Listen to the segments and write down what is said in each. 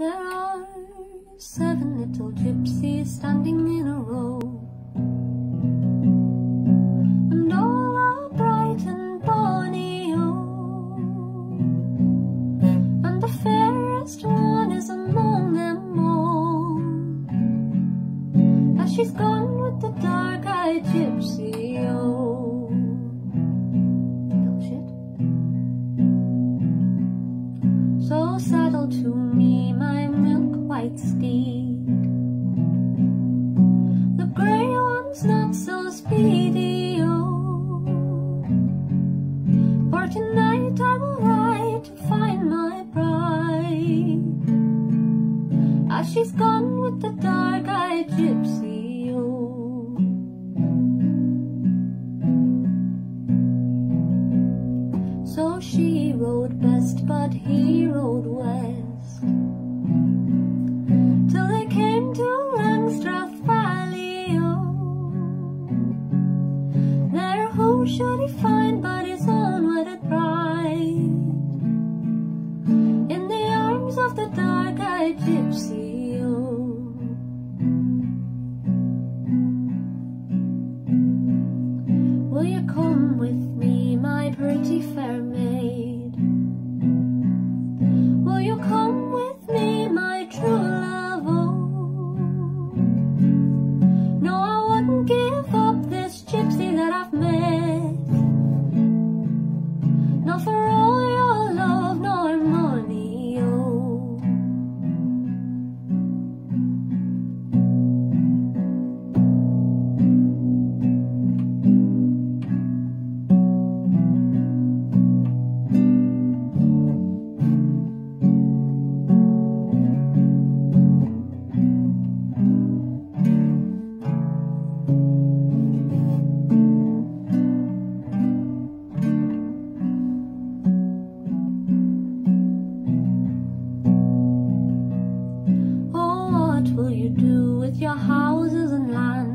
There are seven little gypsies standing in a row. And all are bright and bonny, oh. And the fairest one is among them all. As she's gone To me my milk white steed. The grey one's not so speedy, oh. For tonight I will ride to find my bride. As she's gone with the dark-eyed best, but he rode west. What will you do with your houses and land?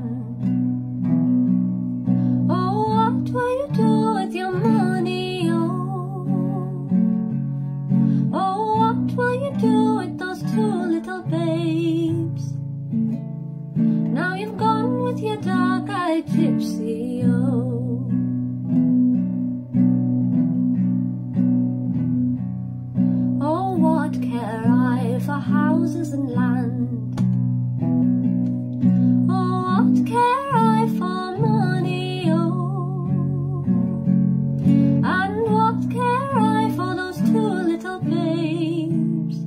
Houses and land? Oh, what care I for money? Oh, and what care I for those two little babes?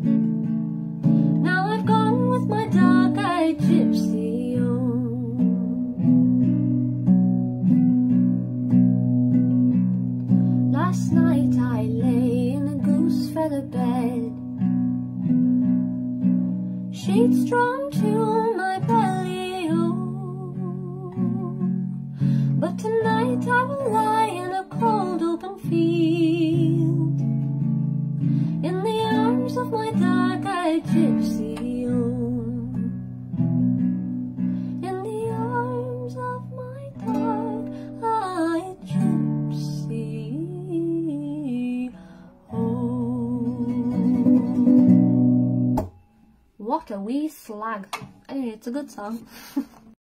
Now I've gone with my dark-eyed gypsy. Oh. Last night I lay in a goose feather bed, sheets drawn to my belly. Oh, but tonight I will lie in a cold open field, in the arms of my dark-eyed gypsy. What a wee slag. Anyway, it's a good song.